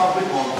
because they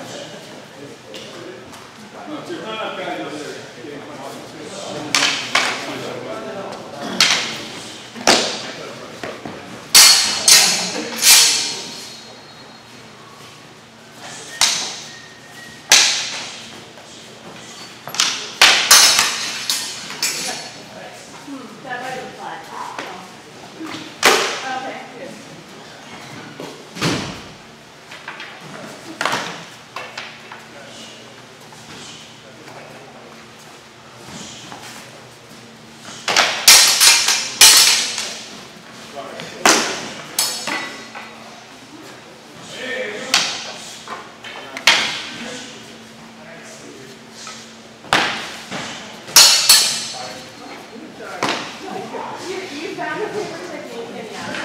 can they can check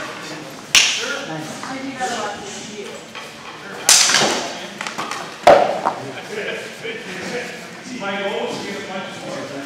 and they have to do what